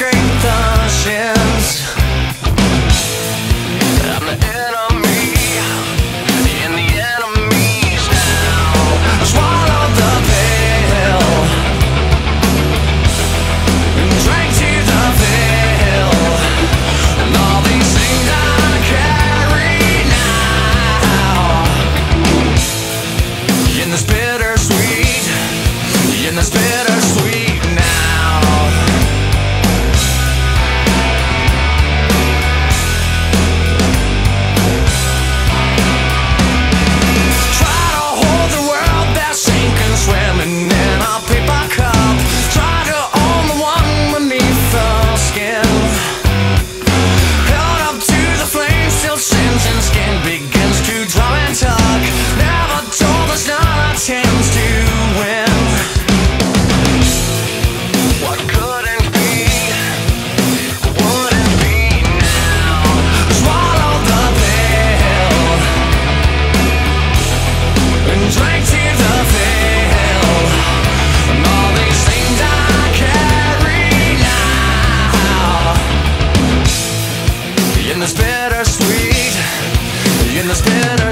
screen. understand